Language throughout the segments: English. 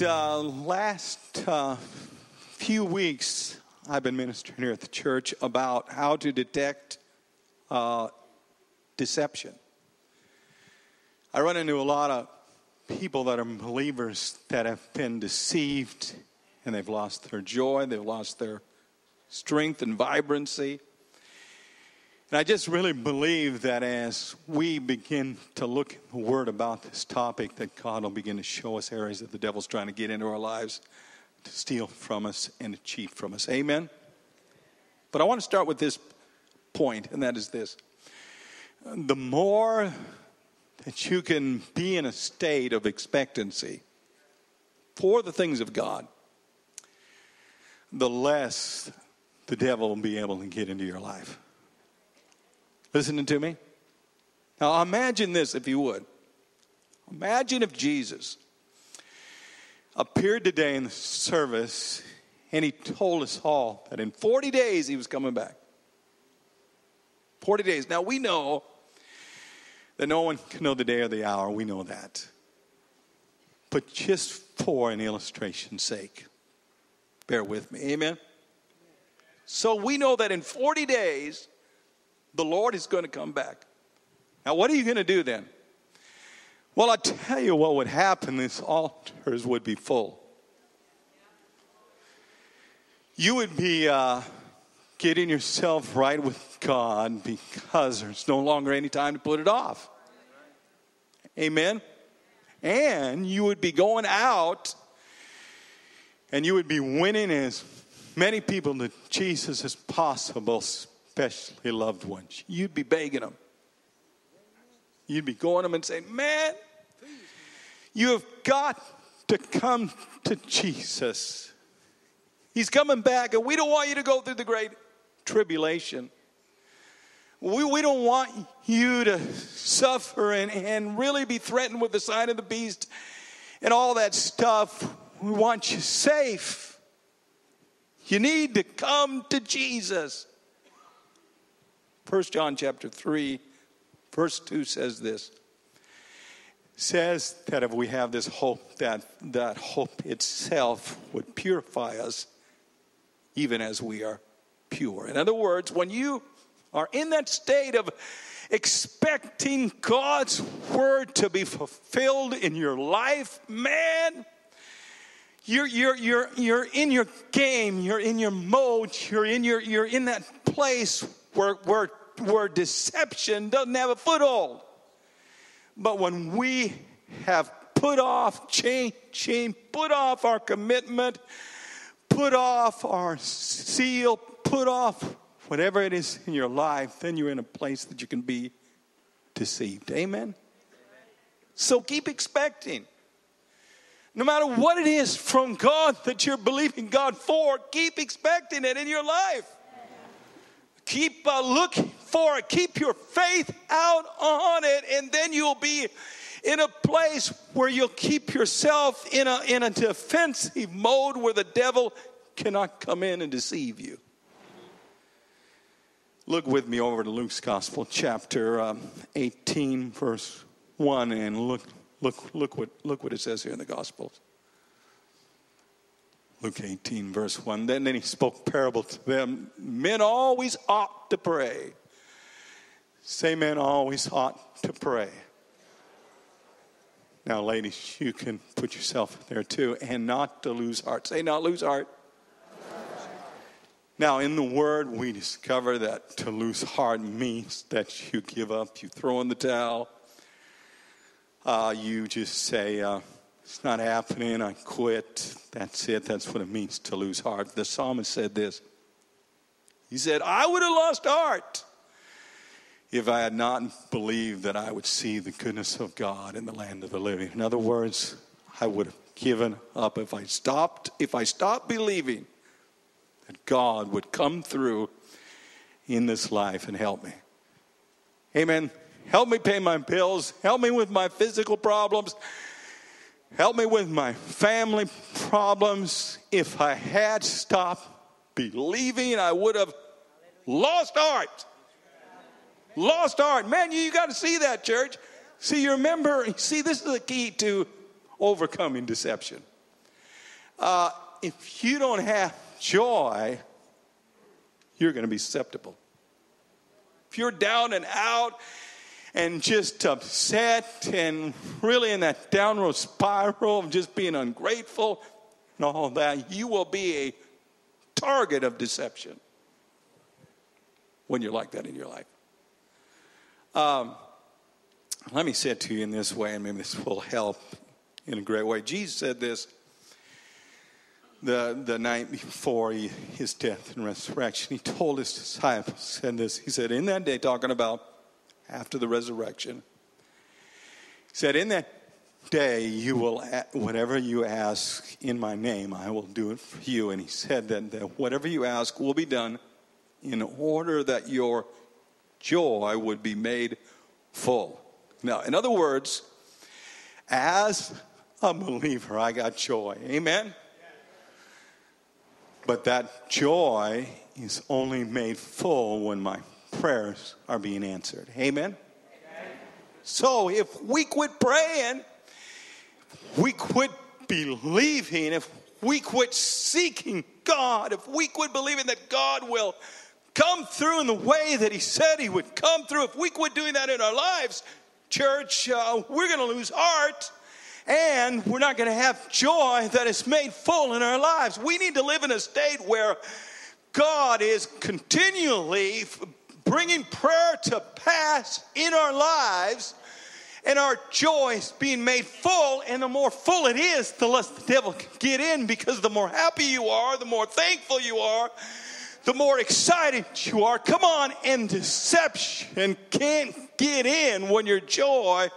Uh, last uh, few weeks, I've been ministering here at the church about how to detect uh, deception. I run into a lot of people that are believers that have been deceived and they've lost their joy, they've lost their strength and vibrancy. And I just really believe that as we begin to look at the Word about this topic, that God will begin to show us areas that the devil's trying to get into our lives to steal from us and to cheat from us. Amen? But I want to start with this point, and that is this. The more that you can be in a state of expectancy for the things of God, the less the devil will be able to get into your life. Listening to me? Now imagine this, if you would. Imagine if Jesus appeared today in the service and he told us all that in 40 days he was coming back. 40 days. Now we know that no one can know the day or the hour. We know that. But just for an illustration's sake, bear with me. Amen? So we know that in 40 days, the Lord is going to come back. Now, what are you going to do then? Well, i tell you what would happen these altars would be full. You would be uh, getting yourself right with God because there's no longer any time to put it off. Amen? And you would be going out and you would be winning as many people to Jesus as possible especially loved ones. You'd be begging them. You'd be going to them and saying, Man, you have got to come to Jesus. He's coming back, and we don't want you to go through the great tribulation. We, we don't want you to suffer and, and really be threatened with the sign of the beast and all that stuff. We want you safe. You need to come to Jesus. 1 John chapter 3, verse 2 says this. Says that if we have this hope, that that hope itself would purify us even as we are pure. In other words, when you are in that state of expecting God's word to be fulfilled in your life, man, you're, you're, you're, you're in your game, you're in your mode, you're in, your, you're in that place where, where, where deception doesn't have a foothold. But when we have put off, chain, chain, put off our commitment, put off our seal, put off whatever it is in your life, then you're in a place that you can be deceived. Amen? So keep expecting. No matter what it is from God that you're believing God for, keep expecting it in your life. Keep uh, looking for it. Keep your faith out on it, and then you'll be in a place where you'll keep yourself in a, in a defensive mode where the devil cannot come in and deceive you. Look with me over to Luke's Gospel, chapter um, 18, verse 1, and look, look, look, what, look what it says here in the Gospels. Luke 18, verse 1. Then, then he spoke parable to them. Men always ought to pray. Say, men always ought to pray. Now, ladies, you can put yourself there too, and not to lose heart. Say, not lose heart. Now, in the word, we discover that to lose heart means that you give up, you throw in the towel, uh, you just say, uh, it's not happening. I quit. That's it. That's what it means to lose heart. The psalmist said this. He said, I would have lost heart if I had not believed that I would see the goodness of God in the land of the living. In other words, I would have given up if I stopped, if I stopped believing that God would come through in this life and help me. Amen. Help me pay my bills. Help me with my physical problems. Help me with my family problems. If I had stopped believing, I would have lost heart. Lost heart. Man, you, you got to see that, church. See, you remember, see, this is the key to overcoming deception. uh, if you don't have joy, you're going to be susceptible. If you're down and out and just upset and really in that downward spiral of just being ungrateful and all that, you will be a target of deception when you're like that in your life. Um, let me say it to you in this way, and maybe this will help in a great way. Jesus said this the, the night before he, his death and resurrection. He told his disciples, said this. He said, In that day, talking about after the resurrection, he said, In that day, you will, whatever you ask in my name, I will do it for you. And he said that, that whatever you ask will be done in order that your joy would be made full. Now, in other words, as a believer, I got joy. Amen? But that joy is only made full when my prayers are being answered. Amen? Amen? So if we quit praying, we quit believing, if we quit seeking God, if we quit believing that God will come through in the way that He said He would come through, if we quit doing that in our lives, church, uh, we're going to lose heart and we're not going to have joy that is made full in our lives. We need to live in a state where God is continually bringing prayer to pass in our lives and our joy is being made full. And the more full it is, the less the devil can get in because the more happy you are, the more thankful you are, the more excited you are. Come on, and deception can't get in when your joy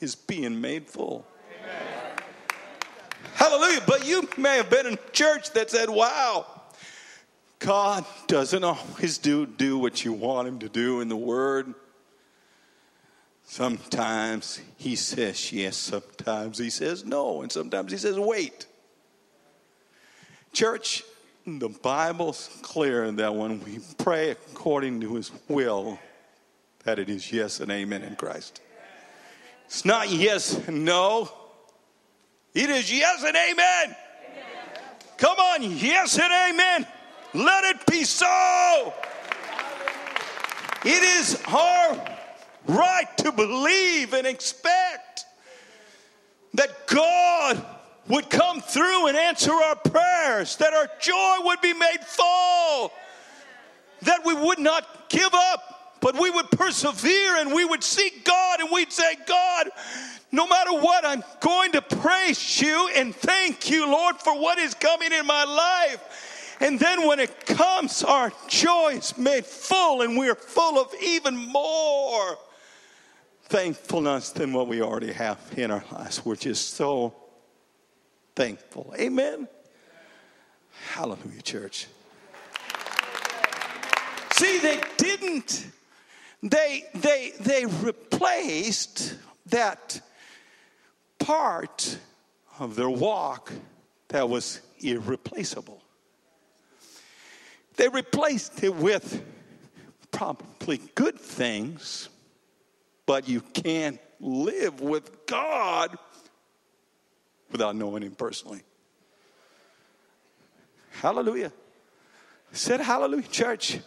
is being made full. Hallelujah. But you may have been in church that said, wow, God doesn't always do, do what you want him to do in the Word. Sometimes he says yes, sometimes he says no, and sometimes he says wait. Church, the Bible's clear that when we pray according to his will, that it is yes and amen in Christ. It's not yes and no. It is yes and amen. amen. Come on, yes and amen. Let it be so. It is our right to believe and expect that God would come through and answer our prayers, that our joy would be made full, that we would not give up, but we would persevere and we would seek God and we'd say, God, no matter what, I'm going to praise you and thank you, Lord, for what is coming in my life. And then when it comes, our joy is made full and we're full of even more thankfulness than what we already have in our lives. We're just so thankful. Amen. Hallelujah, church. See, they didn't, they, they, they replaced that part of their walk that was irreplaceable. They replaced it with probably good things, but you can't live with God without knowing Him personally. Hallelujah. Said hallelujah, church.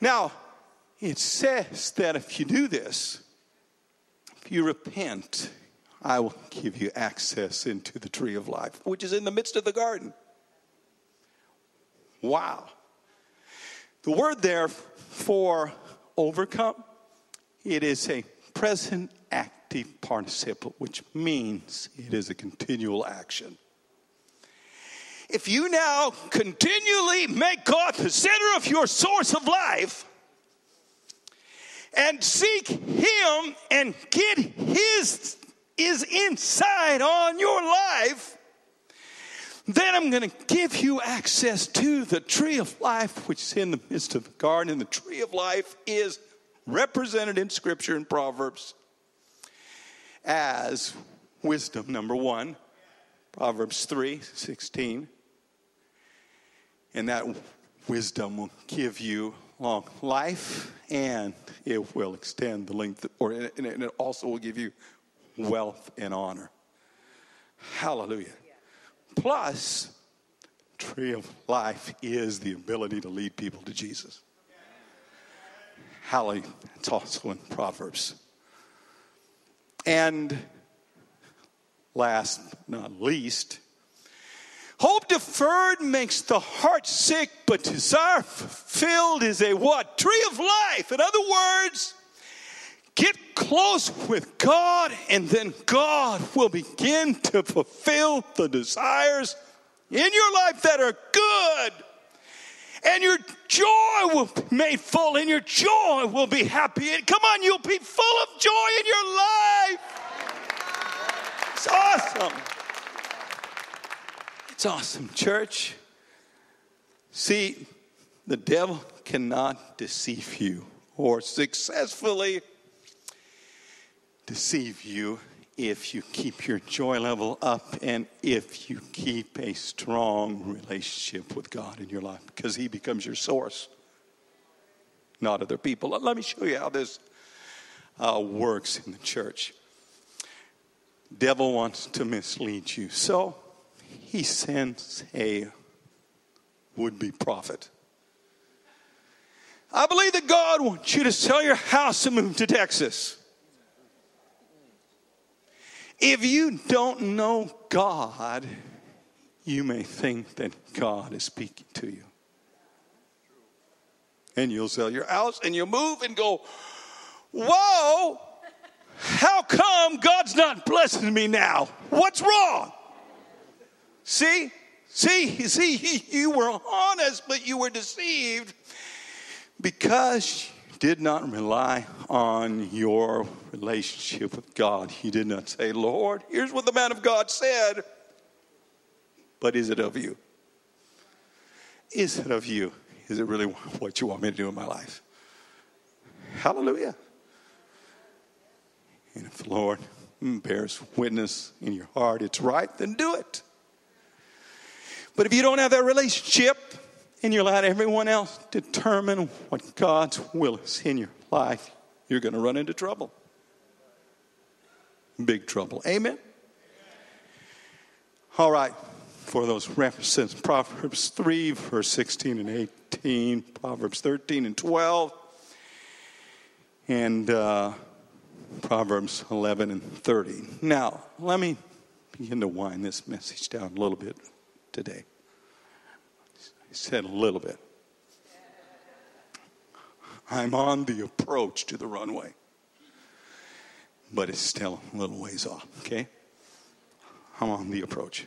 Now, it says that if you do this, if you repent, I will give you access into the tree of life, which is in the midst of the garden. Wow. The word there for overcome, it is a present active participle, which means it is a continual action. If you now continually make God the center of your source of life and seek Him and get His is inside on your life, then I'm going to give you access to the tree of life, which is in the midst of the garden. And the tree of life is represented in Scripture in Proverbs as wisdom, number one. Proverbs 3 16. And that wisdom will give you long life and it will extend the length, or and it also will give you wealth and honor. Hallelujah. Plus, tree of life is the ability to lead people to Jesus. Hallelujah. It's also in Proverbs. And last not least, hope deferred makes the heart sick, but desire fulfilled is a what? Tree of life. In other words, get close with God, and then God will begin to fulfill the desires in your life that are good. And your joy will be made full, and your joy will be happy. And come on, you'll be full of joy in your life. It's awesome. It's awesome, church. See, the devil cannot deceive you or successfully deceive you if you keep your joy level up and if you keep a strong relationship with God in your life because He becomes your source, not other people. Let me show you how this uh, works in the church. Devil wants to mislead you, so he sends a would-be prophet. I believe that God wants you to sell your house and move to Texas. If you don't know God, you may think that God is speaking to you. And you'll sell your house and you'll move and go, Whoa, how come God's not blessing me now? What's wrong? See? See, see, you were honest, but you were deceived because did not rely on your relationship with God. He did not say, Lord, here's what the man of God said, but is it of you? Is it of you? Is it really what you want me to do in my life? Hallelujah. And if the Lord hmm, bears witness in your heart it's right, then do it. But if you don't have that relationship, and you let everyone else determine what God's will is in your life, you're going to run into trouble. Big trouble. Amen? All right. For those references, Proverbs 3, verse 16 and 18, Proverbs 13 and 12, and uh, Proverbs 11 and 30. Now, let me begin to wind this message down a little bit today. Said a little bit. I'm on the approach to the runway, but it's still a little ways off, okay? I'm on the approach.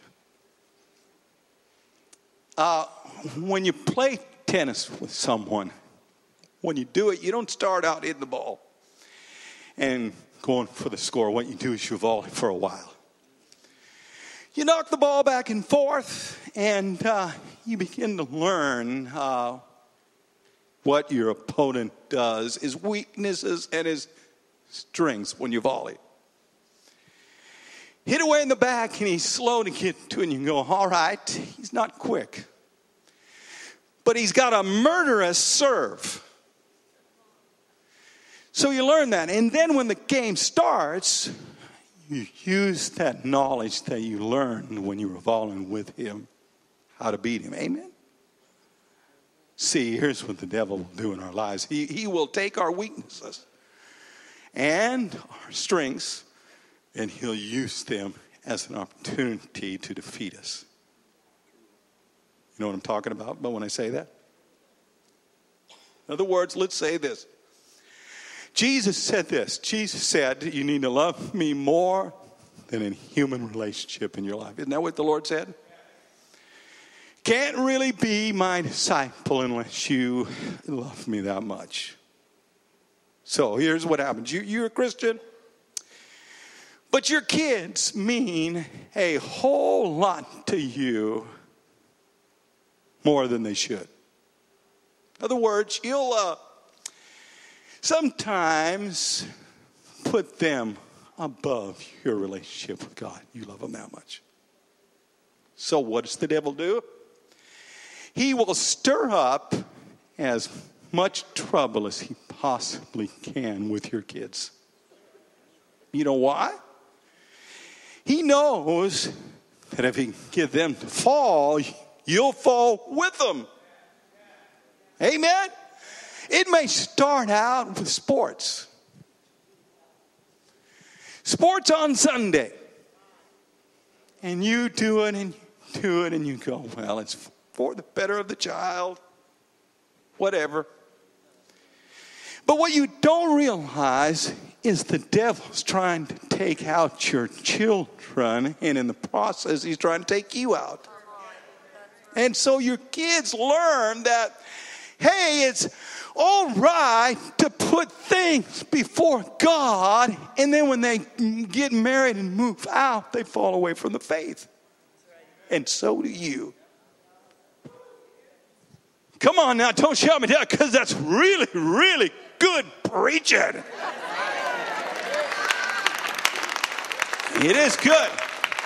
Uh, when you play tennis with someone, when you do it, you don't start out hitting the ball and going for the score. What you do is you volley for a while. You knock the ball back and forth, and uh, you begin to learn uh, what your opponent does, his weaknesses and his strengths when you volley. Hit away in the back, and he's slow to get to and you go, all right, he's not quick. But he's got a murderous serve. So you learn that. And then when the game starts, you use that knowledge that you learned when you were volleying with him how to beat him. Amen? See, here's what the devil will do in our lives he, he will take our weaknesses and our strengths, and he'll use them as an opportunity to defeat us. You know what I'm talking about but when I say that? In other words, let's say this Jesus said this Jesus said, You need to love me more than in human relationship in your life. Isn't that what the Lord said? Can't really be my disciple unless you love me that much. So here's what happens you, you're a Christian, but your kids mean a whole lot to you more than they should. In other words, you'll. Uh, sometimes put them above your relationship with God. You love them that much. So, what does the devil do? He will stir up as much trouble as he possibly can with your kids. You know why? He knows that if he can get them to fall, you'll fall with them. Amen? It may start out with sports. Sports on Sunday. And you do it and you do it and you go, well, it's for the better of the child, whatever. But what you don't realize is the devil's trying to take out your children, and in the process, he's trying to take you out. And so your kids learn that, hey, it's all right to put things before God, and then when they get married and move out, they fall away from the faith. And so do you. Come on now, don't shout me down because that's really, really good preaching. It is good.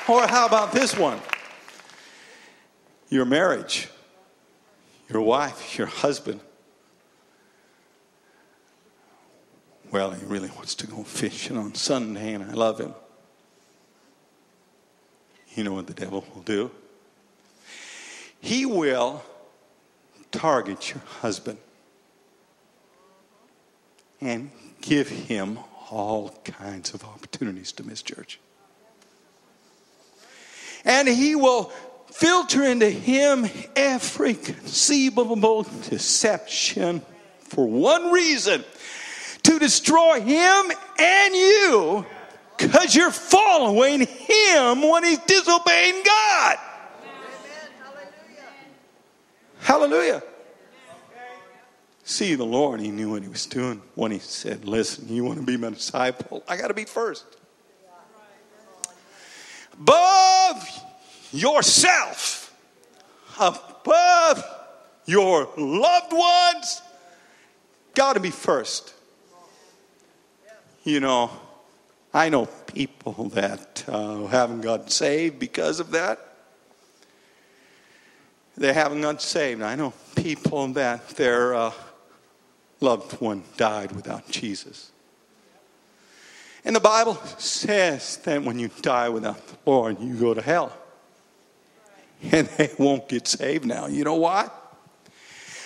Or how about this one? Your marriage, your wife, your husband. Well, he really wants to go fishing on Sunday, and I love him. You know what the devil will do? He will target your husband and give him all kinds of opportunities to miss church. And he will filter into him every conceivable deception for one reason to destroy him and you because you're following him when he's disobeying God. Hallelujah. See, the Lord, He knew what He was doing when He said, Listen, you want to be my disciple? I got to be first. Above yourself, above your loved ones, got to be first. You know, I know people that uh, haven't gotten saved because of that. They haven't got saved. I know people that their uh, loved one died without Jesus. And the Bible says that when you die without the Lord, you go to hell. And they won't get saved now. You know why?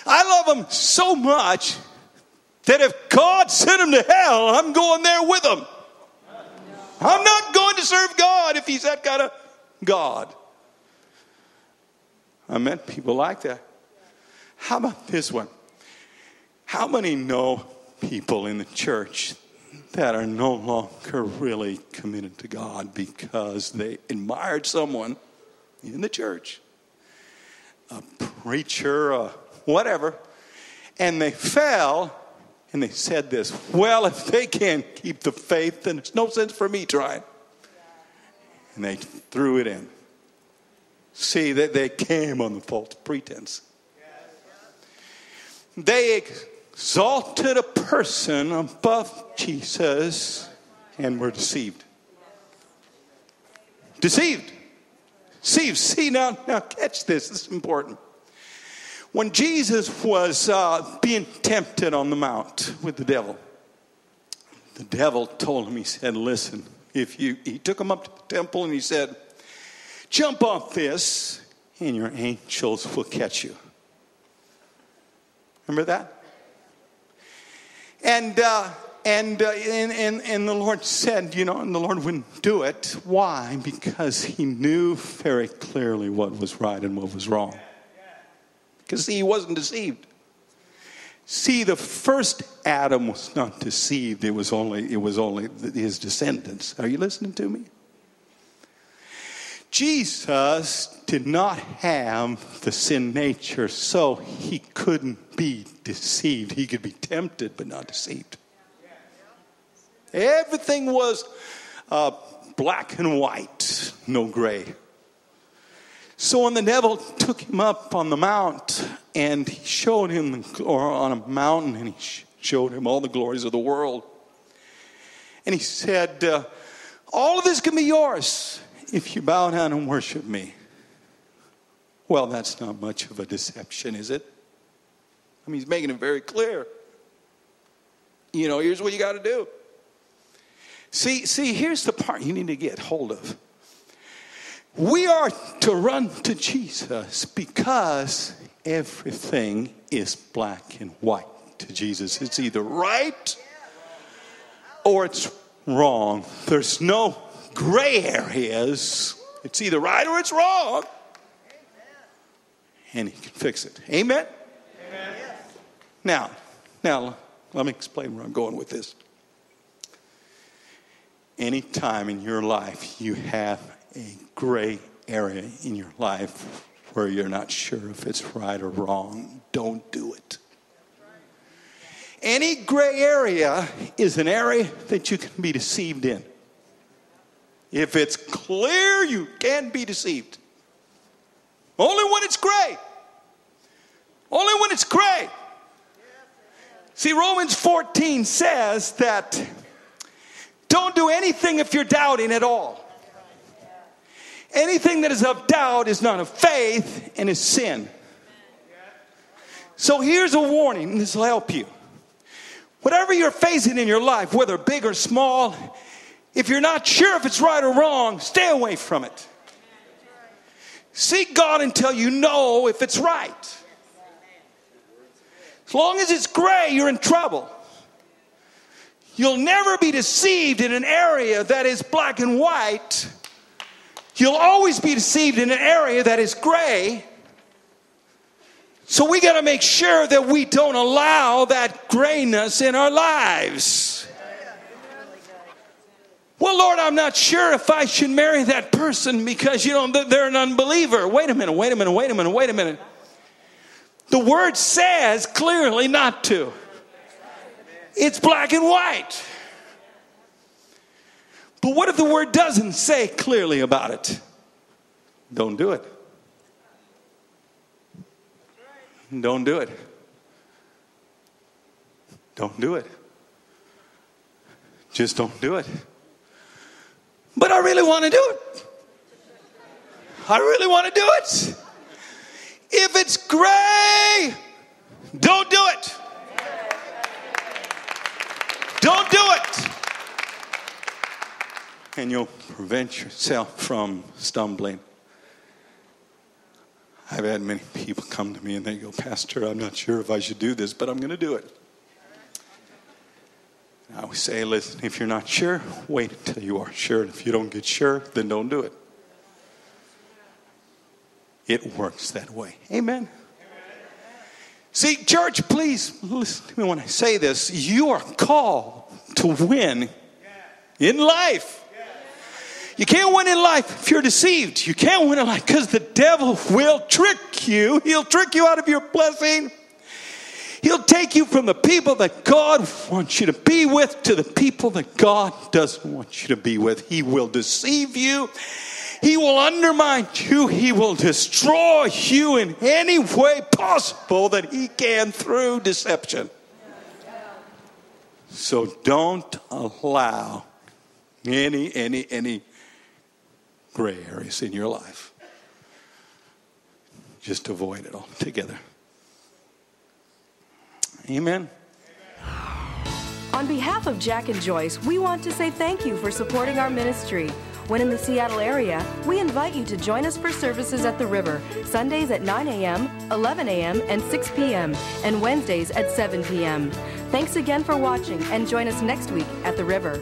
I love them so much that if God sent them to hell, I'm going there with them. I'm not going to serve God if He's that kind of God. I met people like that. How about this one? How many know people in the church that are no longer really committed to God because they admired someone in the church, a preacher, a whatever, and they fell and they said this Well, if they can't keep the faith, then there's no sense for me trying. And they threw it in. See, that they came on the false pretense. They exalted a person above Jesus and were deceived. Deceived. Deceived. See, now, now catch this. This is important. When Jesus was uh, being tempted on the mount with the devil, the devil told him, he said, Listen, if you, he took him up to the temple and he said, Jump off this, and your angels will catch you. Remember that? And, uh, and, uh, and, and, and the Lord said, you know, and the Lord wouldn't do it. Why? Because he knew very clearly what was right and what was wrong. Because, see, he wasn't deceived. See, the first Adam was not deceived. It was only, it was only his descendants. Are you listening to me? Jesus did not have the sin nature, so he couldn't be deceived. He could be tempted, but not deceived. Everything was uh, black and white, no gray. So when the devil took him up on the mount and he showed him, or on a mountain, and he showed him all the glories of the world, and he said, uh, All of this can be yours if you bow down and worship me. Well, that's not much of a deception, is it? I mean, he's making it very clear. You know, here's what you got to do. See, see, here's the part you need to get hold of. We are to run to Jesus because everything is black and white to Jesus. It's either right or it's wrong. There's no gray areas. It's either right or it's wrong. And he can fix it. Amen? Amen. Now, now let me explain where I'm going with this. Any time in your life you have a gray area in your life where you're not sure if it's right or wrong, don't do it. Any gray area is an area that you can be deceived in. If it's clear, you can't be deceived. Only when it's gray. Only when it's gray. See, Romans 14 says that don't do anything if you're doubting at all. Anything that is of doubt is not of faith and is sin. So here's a warning, this will help you. Whatever you're facing in your life, whether big or small, if you're not sure if it's right or wrong, stay away from it. Seek God until you know if it's right. As long as it's gray, you're in trouble. You'll never be deceived in an area that is black and white You'll always be deceived in an area that is gray. So we got to make sure that we don't allow that grayness in our lives. Well, Lord, I'm not sure if I should marry that person because, you know, they're an unbeliever. Wait a minute, wait a minute, wait a minute, wait a minute. The word says clearly not to, it's black and white. But what if the word doesn't say clearly about it? Don't do it. Don't do it. Don't do it. Just don't do it. But I really want to do it. I really want to do it. If it's gray, don't do it. Don't do it and you'll prevent yourself from stumbling. I've had many people come to me and they go, Pastor, I'm not sure if I should do this, but I'm going to do it. Say, listen, if you're not sure, wait until you are sure. And if you don't get sure, then don't do it. It works that way. Amen. See, church, please listen to me when I say this. You are called to win in life. You can't win in life if you're deceived. You can't win in life because the devil will trick you. He'll trick you out of your blessing. He'll take you from the people that God wants you to be with to the people that God doesn't want you to be with. He will deceive you. He will undermine you. He will destroy you in any way possible that he can through deception. So don't allow any, any, any gray areas in your life. Just avoid it altogether. Amen. On behalf of Jack and Joyce, we want to say thank you for supporting our ministry. When in the Seattle area, we invite you to join us for services at the river, Sundays at 9 a.m., 11 a.m., and 6 p.m., and Wednesdays at 7 p.m. Thanks again for watching, and join us next week at the river.